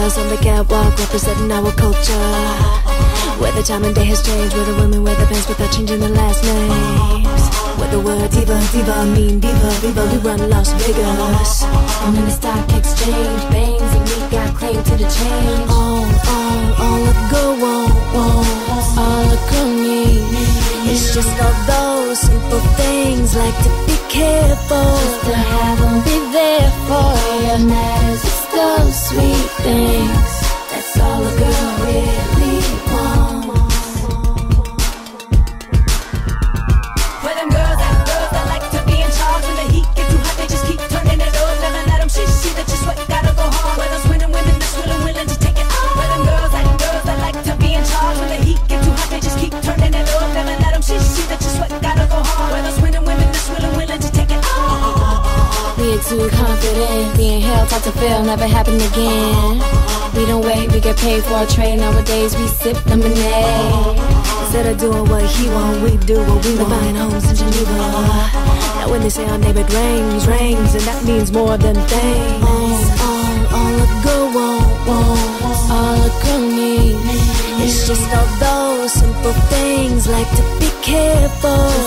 girls on the catwalk representing our culture. Where the time and day has changed, where the women wear the pants without changing their last names. Where the word diva, diva mean diva, diva, we run Las Vegas. I'm in the stock exchange, bangs, and we got claim to the change. All, all, all I go on, all I need. It's just all those simple things, like to be careful. It on let on Being too confident, being held hard to fail, never happen again. We don't wait, we get paid for our trade. Nowadays we sip lemonade. Instead of doing what he want, we do what we want. Buying homes in Geneva. Now when they say our name, it rains, rains, and that means more than things. All, all, all I go on, all I come need. It's just those simple things, like to be careful.